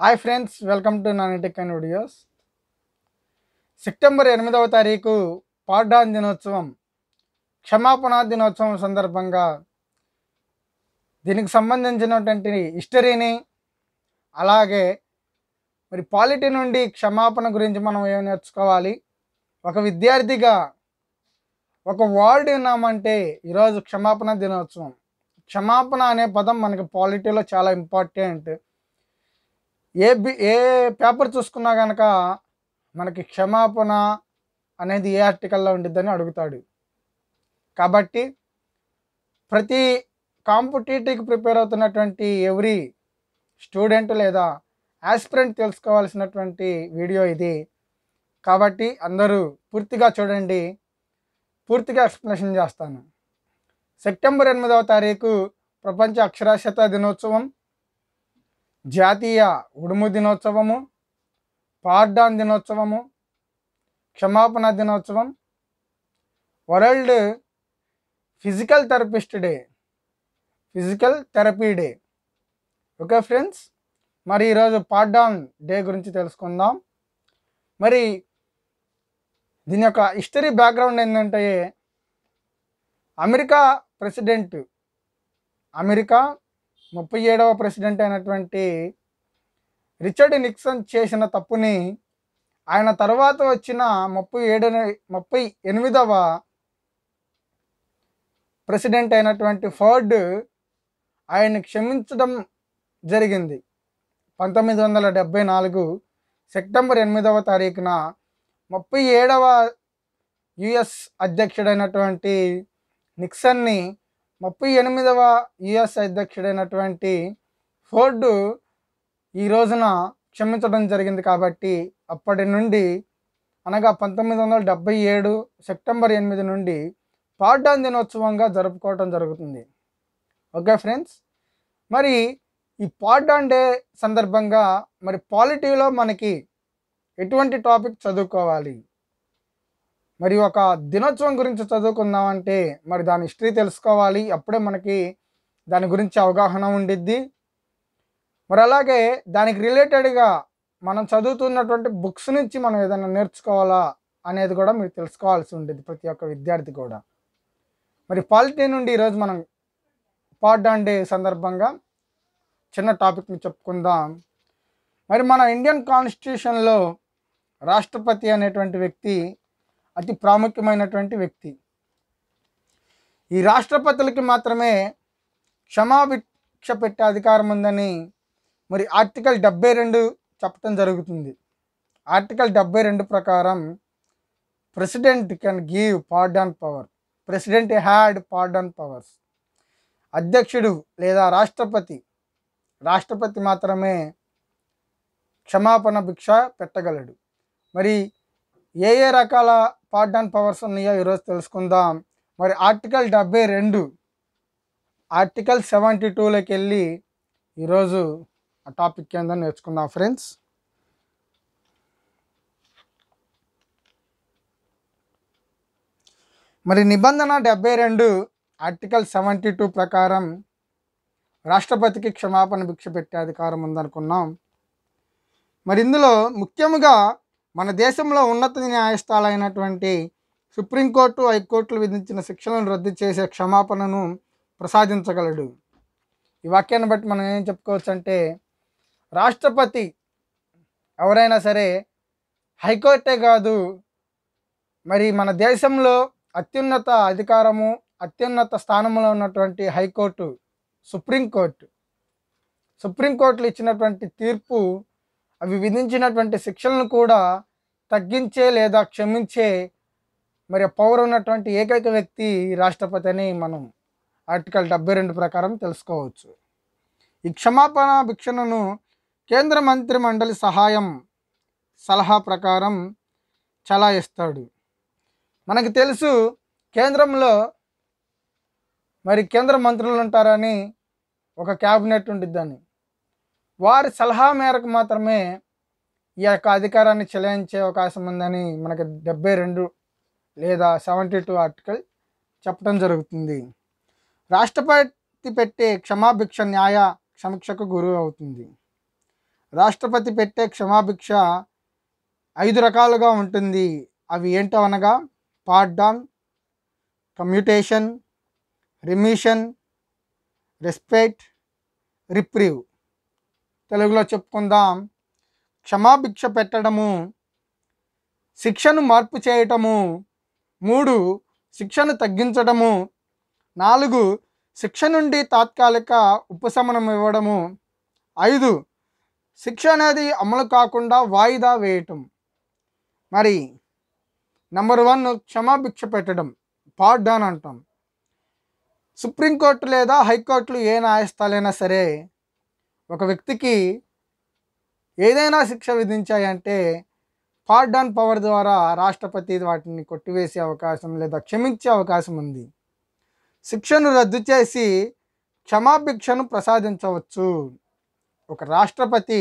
Hi friends welcome to Nani and videos September ఎనిమిదవ తారీఖు పాడ్డాన్ దినోత్సవం క్షమాపణ దినోత్సవం సందర్భంగా దీనికి సంబంధించినటువంటి హిస్టరీని అలాగే మరి పాలిటీ నుండి క్షమాపణ గురించి మనం ఏం నేర్చుకోవాలి? ఒక విద్యార్థిగా ఒక వర్డ్ విన్నామంటే ఈరోజు క్షమాపణ దినోత్సవం. క్షమాపణ అనే పదం మనకి పాలిటీలో చాలా ఇంపార్టెంట్. ఏ బి ఏ పేపర్ చూసుకున్నా కనుక మనకి క్షమాపణ అనేది ఏ ఆర్టికల్లో ఉండిద్దని అడుగుతాడు. కాబట్టి ప్రతి కాంపిటేటివ్కి ప్రిపేర్ అవుతున్నటువంటి ఎవ్రీ స్టూడెంట్ లేదా యాస్పిరెంట్ తెలుసుకోవాల్సినటువంటి వీడియో ఇది. కాబట్టి అందరూ పూర్తిగా చూడండి. పూర్తిగా ఎక్స్ప్లెనేషన్ చేస్తాను. సెప్టెంబర్ ఎనిమిదవ తారీఖు ప్రపంచ అక్షరాస్యత దినోత్సవం. జాతీయ ఉడుము దినోత్సవము పార్డాన్ దినోత్సవము క్షమాపణ దినోత్సవం world physical therapist day physical therapy day. Okay friends మరి ఈరోజు పార్డాన్ డే గురించి తెలుసుకుందాం. మరి దీని యొక్క హిస్టరీ బ్యాక్గ్రౌండ్ ఏంటంటే అమెరికా ప్రెసిడెంట్ అమెరికా ముప్పై ఏడవ ప్రెసిడెంట్ అయినటువంటి రిచర్డ్ నిక్సన్ చేసిన తప్పుని ఆయన తర్వాత వచ్చిన ముప్పై ఏడు ముప్పై ఎనిమిదవ ప్రెసిడెంట్ అయినటువంటి ఫర్డ్ ఆయన్ని క్షమించడం జరిగింది. పంతొమ్మిది వందల డెబ్భై నాలుగు సెప్టెంబర్ ఎనిమిదవ తారీఖున ముప్పై ఏడవ యుఎస్ అధ్యక్షుడైనటువంటి నిక్సన్ని ముప్పై ఎనిమిదవ యుఎస్ అధ్యక్షుడైనటువంటి ఫోర్డు ఈ రోజున క్షమించడం జరిగింది కాబట్టి అప్పటి నుండి అనగా పంతొమ్మిది వందల డెబ్బై ఏడు సెప్టెంబర్ ఎనిమిది నుండి పాడ్డాన్ దినోత్సవంగా జరుపుకోవటం జరుగుతుంది. Okay friends? మరి ఈ పాడ్డాన్ డే సందర్భంగా మరి పాలిటీలో మనకి ఎటువంటి టాపిక్ చదువుకోవాలి? మరి ఒక దినోత్సవం గురించి చదువుకుందామంటే మరి దాని హిస్టరీ తెలుసుకోవాలి. అప్పుడే మనకి దాని గురించి అవగాహన ఉండిద్ది. మరి అలాగే దానికి రిలేటెడ్గా మనం చదువుతున్నటువంటి బుక్స్ నుంచి మనం ఏదైనా నేర్చుకోవాలా అనేది కూడా మీరు తెలుసుకోవాల్సి ఉండేది ప్రతి ఒక్క విద్యార్థి కూడా. మరి పాలిటీ నుండి ఈరోజు మనం పాడ్డాన్ డే సందర్భంగా చిన్న టాపిక్ని చెప్పుకుందాం. మరి మన ఇండియన్ కాన్స్టిట్యూషన్లో రాష్ట్రపతి అనేటువంటి వ్యక్తి అతి ప్రాముఖ్యమైనటువంటి వ్యక్తి. ఈ రాష్ట్రపతులకి మాత్రమే క్షమాభిక్ష పెట్టే అధికారం ఉందని మరి ఆర్టికల్ డెబ్బై రెండు చెప్పటం జరుగుతుంది. ఆర్టికల్ డెబ్బై రెండు ప్రకారం president can give pardon power. President had pardon powers. అధ్యక్షుడు లేదా రాష్ట్రపతి రాష్ట్రపతి మాత్రమే క్షమాపణ భిక్ష పెట్టగలడు. మరి ఏ ఏ రకాల పార్డన్ పవర్స్ ఉన్నాయో ఈరోజు తెలుసుకుందాం. మరి ఆర్టికల్ డెబ్బై రెండు ఆర్టికల్ సెవెంటీ టూలోకి వెళ్ళి ఈరోజు ఆ టాపిక్ ఏందని నేర్చుకుందాం ఫ్రెండ్స్. మరి నిబంధన డెబ్బై రెండు ఆర్టికల్ సెవెంటీ టూ ప్రకారం రాష్ట్రపతికి క్షమాపణ భిక్ష పెట్టే అధికారం ఉందనుకున్నాం. మరి ఇందులో ముఖ్యంగా మన దేశంలో ఉన్నత న్యాయస్థానాలైనటువంటి సుప్రీంకోర్టు హైకోర్టులు విధించిన శిక్షలను రద్దు చేసే క్షమాపణను ప్రసాదించగలడు. ఈ వాక్యాన్ని బట్టి మనం ఏం చెప్పుకోవచ్చు అంటే రాష్ట్రపతి ఎవరైనా సరే హైకోర్టే కాదు మరి మన దేశంలో అత్యున్నత అధికారము అత్యున్నత స్థానంలో ఉన్నటువంటి హైకోర్టు సుప్రీంకోర్టు. సుప్రీంకోర్టులు ఇచ్చినటువంటి తీర్పు అవి విధించినటువంటి శిక్షలను కూడా తగ్గించే లేదా క్షమించే మరి పవర్ ఉన్నటువంటి ఏకైక వ్యక్తి రాష్ట్రపతి అని మనం ఆర్టికల్ డెబ్బై రెండు ప్రకారం తెలుసుకోవచ్చు. ఈ క్షమాపణ భిక్షణను కేంద్ర మంత్రి మండలి సహాయం సలహా ప్రకారం చలాయిస్తాడు మనకు తెలుసు కేంద్రంలో మరి కేంద్ర మంత్రులు ఉంటారని ఒక క్యాబినెట్ ఉండిద్దని. వారి సలహా మేరకు మాత్రమే ఈ యొక్క అధికారాన్ని చెలాయించే అవకాశం ఉందని మనకి డెబ్బై రెండు లేదా సెవెంటీ టూ ఆర్టికల్ చెప్పడం జరుగుతుంది. రాష్ట్రపతి పెట్టే క్షమాభిక్ష న్యాయ సమీక్షకు గురువు అవుతుంది. రాష్ట్రపతి పెట్టే క్షమాభిక్ష ఐదు రకాలుగా ఉంటుంది. అవి ఏంటో అనగా pardon commutation remission respite reprieve. తెలుగులో చెప్పుకుందాం. క్షమాభిక్ష పెట్టడము శిక్షను మార్పు చేయటము మూడు శిక్షను తగ్గించడము నాలుగు శిక్ష నుండి తాత్కాలిక ఉపశమనం ఇవ్వడము ఐదు శిక్ష అనేది అమలు కాకుండా వాయిదా వేయటం. మరి నెంబర్ వన్ క్షమాభిక్ష పెట్టడం పాడ్డాన్ అంటాం. సుప్రీంకోర్టు లేదా హైకోర్టులు ఏ న్యాయస్థాలైనా సరే ఒక వ్యక్తికి ఏదైనా శిక్ష విధించాయంటే పార్డాన్ పవర్ ద్వారా రాష్ట్రపతి వాటిని కొట్టివేసే అవకాశం లేదా క్షమించే అవకాశం ఉంది. శిక్షను రద్దు చేసి క్షమాభిక్షను ప్రసాదించవచ్చు. ఒక రాష్ట్రపతి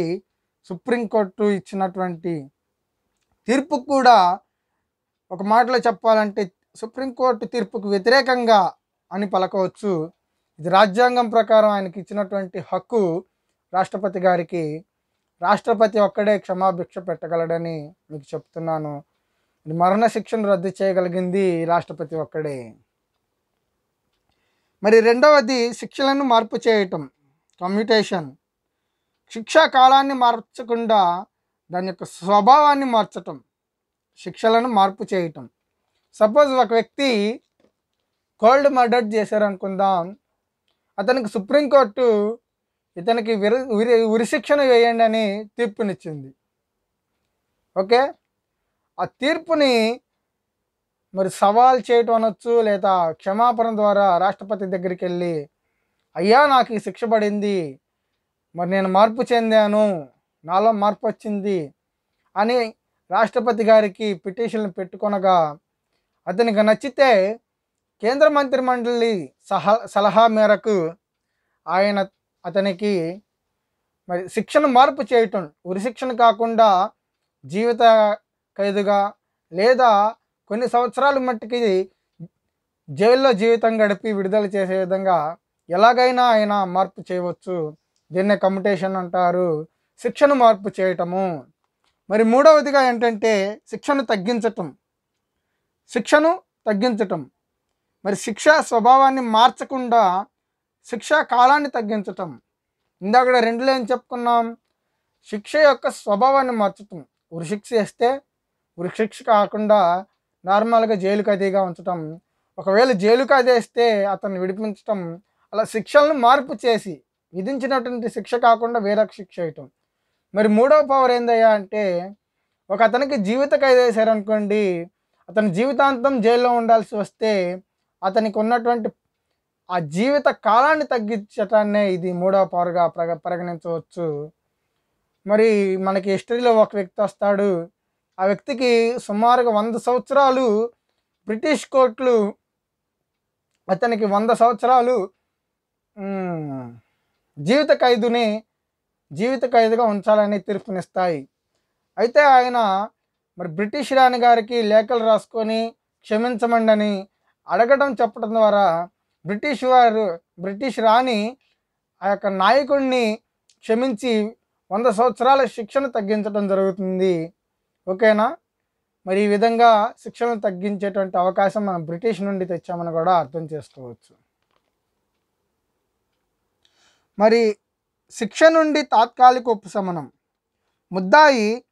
సుప్రీంకోర్టు ఇచ్చినటువంటి తీర్పు కూడా ఒక మాటలో చెప్పాలంటే సుప్రీంకోర్టు తీర్పుకు వ్యతిరేకంగా అని పలకవచ్చు. ఇది రాజ్యాంగం ప్రకారం ఆయనకి ఇచ్చినటువంటి హక్కు రాష్ట్రపతి గారికి రాష్ట్రపతి ఒక్కడే క్షమాభిక్ష పెట్టగలడని మీకు చెప్తున్నాను. మరణ శిక్షను రద్దు చేయగలిగింది రాష్ట్రపతి ఒక్కడే. మరి రెండవది శిక్షలను మార్పు చేయటం కమ్యూటేషన్ శిక్షా కాలాన్ని మార్చకుండా దాని యొక్క స్వభావాన్ని మార్చటం శిక్షలను మార్పు చేయటం. సపోజ్ ఒక వ్యక్తి కోల్డ్ మర్డర్ చేశారనుకుందాం. అతనికి సుప్రీంకోర్టు ఇతనికి విరి ఉరి ఉరిశిక్షణ వేయండి అని తీర్పునిచ్చింది. ఓకే? ఆ తీర్పుని మరి సవాల్ చేయటం అనొచ్చు లేదా క్షమాపణ ద్వారా రాష్ట్రపతి దగ్గరికి వెళ్ళి అయ్యా నాకు ఈ శిక్ష పడింది. మరి నేను మార్పు చెందాను. నాలో మార్పు వచ్చింది అని రాష్ట్రపతి గారికి పిటిషన్ పెట్టుకొనగా అతనికి నచ్చితే కేంద్ర మంత్రి మండలి సహా సలహా మేరకు ఆయన అతనికి మరి శిక్షను మార్పు చేయటం ఉరిశిక్షణ కాకుండా జీవిత ఖైదుగా లేదా కొన్ని సంవత్సరాల మట్టికి జైల్లో జీవితం గడిపి విడుదల చేసే విధంగా ఎలాగైనా ఆయన మార్పు చేయవచ్చు. దీన్నే కమ్యుటేషన్ అంటారు. శిక్షను మార్పు చేయటము. మరి మూడవదిగా ఏంటంటే శిక్షను తగ్గించటం. శిక్షను తగ్గించటం. మరి శిక్ష స్వభావాన్ని మార్చకుండా శిక్షా కాలాన్ని తగ్గించటం. ఇందాక రెండులో ఏం చెప్పుకున్నాం. శిక్ష యొక్క స్వభావాన్ని మార్చటం. ఉరిశిక్ష వేస్తే ఉరిశిక్ష కాకుండా నార్మల్గా జైలు ఖైదీగా ఉంచటం. ఒకవేళ జైలు ఖైదీ వేస్తే అతన్ని విడిపించటం. అలా శిక్షలను మార్పు చేసి విధించినటువంటి శిక్ష కాకుండా వేరొక శిక్ష వేయటం మరి మూడవ పవర్ ఏందయ్యా అంటే ఒక అతనికి జీవిత ఖైదు వేశారనుకోండి అతను జీవితాంతం జైల్లో ఉండాల్సి వస్తే అతనికి ఉన్నటువంటి ఆ జీవిత కాలాన్ని తగ్గించటాన్నే ఇది మూడవ పవర్గా ప్రగ పరిగణించవచ్చు. మరి మనకి హిస్టరీలో ఒక వ్యక్తి వస్తాడు. ఆ వ్యక్తికి సుమారుగా వంద సంవత్సరాలు బ్రిటిష్ కోర్టులు అతనికి వంద సంవత్సరాలు జీవిత ఖైదుని జీవిత ఖైదుగా ఉంచాలని తీర్పునిస్తాయి. అయితే ఆయన మరి బ్రిటిష్ రాణి గారికి లేఖలు రాసుకొని క్షమించమండని అడగడం చెప్పడం ద్వారా బ్రిటిష్ వారు బ్రిటిష్ రాణి ఆ యొక్క నాయకుడిని క్షమించి వంద సంవత్సరాల శిక్షను తగ్గించడం జరుగుతుంది. ఓకేనా? మరి ఈ విధంగా శిక్షను తగ్గించేటువంటి అవకాశం మనం బ్రిటిష్ నుండి తెచ్చామని కూడా అర్థం చేసుకోవచ్చు. మరి శిక్ష నుండి తాత్కాలిక ఉపశమనం. ముద్దాయి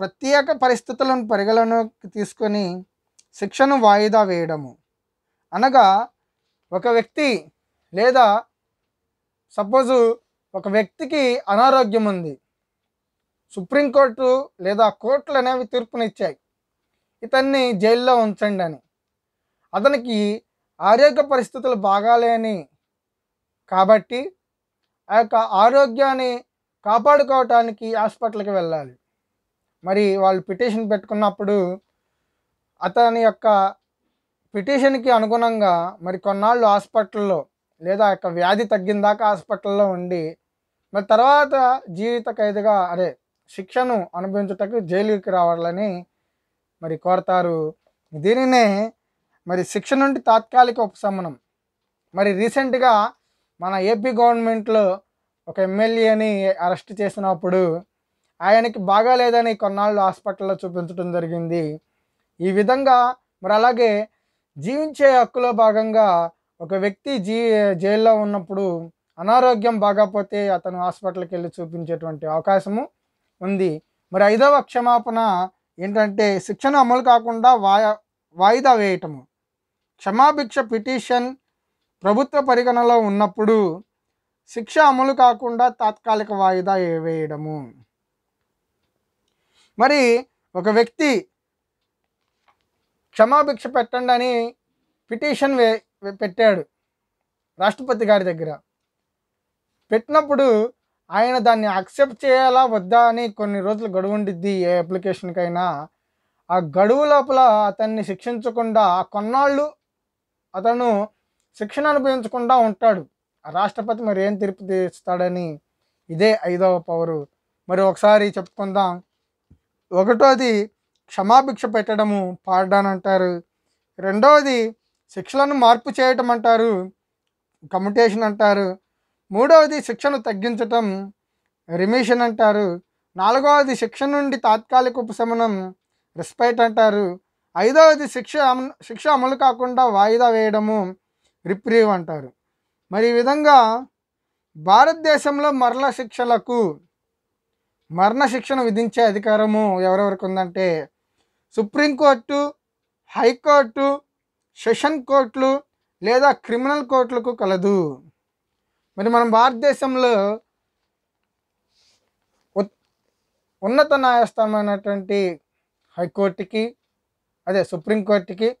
ప్రత్యేక పరిస్థితులను పరిగణలోకి తీసుకొని శిక్షను వాయిదా వేయడము. అనగా ఒక వ్యక్తి లేదా సపోజు ఒక వ్యక్తికి అనారోగ్యం ఉంది. సుప్రీంకోర్టు లేదా కోర్టులు అనేవి తీర్పునిచ్చాయి. ఇతన్ని జైల్లో ఉంచండి అని. అతనికి ఆరోగ్య పరిస్థితులు బాగాలేని కాబట్టి ఆ యొక్క ఆరోగ్యాన్ని కాపాడుకోవటానికి హాస్పిటల్కి వెళ్ళాలి. మరి వాళ్ళు పిటిషన్ పెట్టుకున్నప్పుడు అతని యొక్క పిటిషన్కి అనుగుణంగా మరి కొన్నాళ్ళు హాస్పిటల్లో లేదా యొక్క వ్యాధి తగ్గిందాకా హాస్పిటల్లో ఉండి మరి తర్వాత జీవిత ఖైదుగా అదే శిక్షను అనుభవించుటకు జైలుకి రావాలని మరి కోరతారు. దీనినే మరి శిక్ష నుండి తాత్కాలిక ఉపశమనం. మరి రీసెంట్గా మన ఏపీ గవర్నమెంట్లో ఒక ఎమ్మెల్యేని అరెస్ట్ చేసినప్పుడు ఆయనకి బాగాలేదని కొన్నాళ్ళు హాస్పిటల్లో చూపించడం జరిగింది. ఈ విధంగా మరి అలాగే జీవించే హక్కులో భాగంగా ఒక వ్యక్తి జీ జైల్లో ఉన్నప్పుడు అనారోగ్యం బాగాపోతే అతను హాస్పిటల్కి వెళ్ళి చూపించేటువంటి అవకాశము ఉంది. మరి ఐదవ క్షమాపణ ఏంటంటే శిక్షణ అమలు కాకుండా వాయా వాయిదా వేయటము. క్షమాభిక్ష పిటిషన్ ప్రభుత్వ పరిగణలో ఉన్నప్పుడు శిక్ష అమలు కాకుండా తాత్కాలిక వాయిదా వేయడము. మరి ఒక వ్యక్తి క్షమాభిక్ష పెట్టండి అని పిటిషన్ వే పెట్టాడు రాష్ట్రపతి గారి దగ్గర. పెట్టినప్పుడు ఆయన దాన్ని అక్సెప్ట్ చేయాలా వద్దా అని కొన్ని రోజులు గడువు ఉండిద్ది ఏ అప్లికేషన్కైనా. ఆ గడువు లోపల అతన్ని శిక్షించకుండా ఆ కొన్నాళ్ళు అతను శిక్షణ అనుభవించకుండా ఉంటాడు. ఆ రాష్ట్రపతి మరి ఏం తీర్పు తీస్తాడని ఇదే ఐదవ పవరు. మరి ఒకసారి చెప్పుకుందాం. ఒకటోది క్షమాభిక్ష పెట్టడము పాడడాన్ అంటారు రెండవది శిక్షలను మార్పు చేయటం అంటారు. కమ్యుటేషన్ అంటారు. మూడవది శిక్షను తగ్గించటం రిమిషన్ అంటారు. నాలుగవది శిక్ష నుండి తాత్కాలిక ఉపశమనం రెస్పైట్ అంటారు. ఐదవది శిక్ష అమలు శిక్ష అమలు కాకుండా వాయిదా వేయడము రిప్రీవ్ అంటారు. మరి ఈ విధంగా భారతదేశంలో మరణ శిక్షలకు మరణ శిక్షను విధించే అధికారము ఎవరెవరికి ఉందంటే సుప్రీంకోర్టు హైకోర్టు సెషన్ కోర్టులు లేదా క్రిమినల్ కోర్టులకు కలదు. మరి మనం భారతదేశంలో ఉత్- ఉన్నత న్యాయస్థానమైనటువంటి హైకోర్టుకి అదే సుప్రీంకోర్టుకి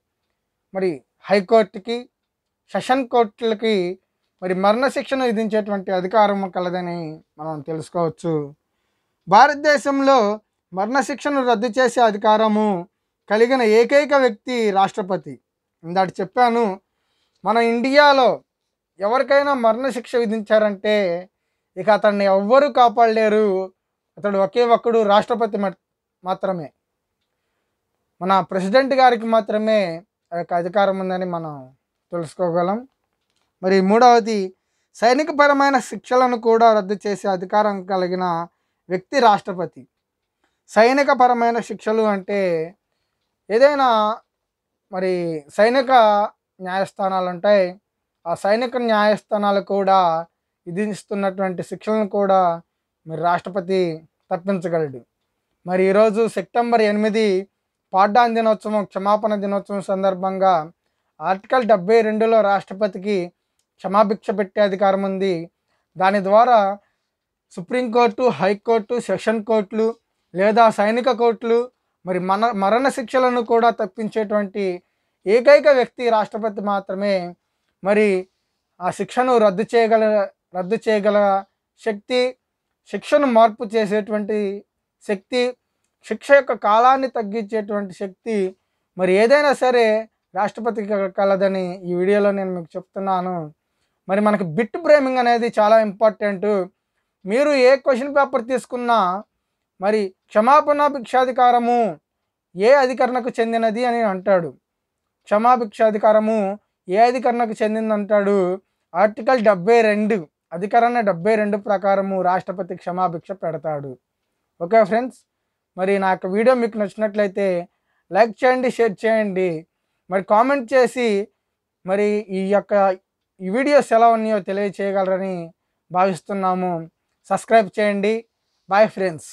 మరి హైకోర్టుకి సెషన్ కోర్టులకి మరి మరణశిక్షను విధించేటువంటి అధికారం కలదని మనం తెలుసుకోవచ్చు. భారతదేశంలో మరణశిక్షను రద్దు చేసే అధికారము కలిగిన ఏకైక వ్యక్తి రాష్ట్రపతి. ఇందాక చెప్పాను మన ఇండియాలో ఎవరికైనా మరణశిక్ష విధించారంటే ఇక అతన్ని ఎవ్వరూ కాపాడలేరు. అతడు ఒకే ఒక్కడు రాష్ట్రపతి మాత్రమే. మన ప్రెసిడెంట్ గారికి మాత్రమే ఆ యొక్క అధికారం ఉందని మనం తెలుసుకోగలం. మరి మూడవది సైనికపరమైన శిక్షలను కూడా రద్దు చేసే అధికారం కలిగిన వ్యక్తి రాష్ట్రపతి. సైనికపరమైన శిక్షలు అంటే ఏదైనా మరి సైనిక న్యాయస్థానాలు ఉంటాయి. ఆ సైనిక న్యాయస్థానాలు కూడా విధిస్తున్నటువంటి శిక్షలను కూడా మరి రాష్ట్రపతి తప్పించగలడు. మరి ఈరోజు సెప్టెంబర్ ఎనిమిది పాడ్డాన్ దినోత్సవం క్షమాపణ దినోత్సవం సందర్భంగా ఆర్టికల్ డెబ్బై రెండులో రాష్ట్రపతికి క్షమాభిక్ష పెట్టే అధికారం ఉంది. దాని ద్వారా సుప్రీంకోర్టు హైకోర్టు సెషన్ కోర్టులు లేదా సైనిక కోర్టులు మరి మన మరణ శిక్షలను కూడా తప్పించేటువంటి ఏకైక వ్యక్తి రాష్ట్రపతి మాత్రమే. మరి ఆ శిక్షను రద్దు చేయగల రద్దు చేయగల శక్తి శిక్షను మార్పు చేసేటువంటి శక్తి శిక్ష యొక్క కాలాన్ని తగ్గించేటువంటి శక్తి మరి ఏదైనా సరే రాష్ట్రపతికి కలదని ఈ వీడియోలో నేను మీకు చెప్తున్నాను. మరి మనకి బిట్ బ్రేమింగ్ అనేది చాలా ఇంపార్టెంట్. మీరు ఏ క్వశ్చన్ పేపర్ తీసుకున్నా మరి క్షమాపణ భిక్షాధికారము ఏ అధికరణకు చెందినది అని అంటాడు. క్షమాభిక్షాధికారము ఏ అధికరణకు చెందింది అంటాడు ఆర్టికల్ డెబ్బై రెండు అధికరణ డెబ్బై రెండు ప్రకారము రాష్ట్రపతి క్షమాభిక్ష పెడతాడు. ఓకే ఫ్రెండ్స్ మరి నాకు వీడియో మీకు నచ్చినట్లయితే లైక్ చేయండి షేర్ చేయండి. మరి కామెంట్ చేసి మరి ఈ యొక్క ఈ వీడియోస్ ఎలా ఉన్నాయో తెలియచేయగలరని భావిస్తున్నాము. సబ్స్క్రైబ్ చేయండి. Bye friends.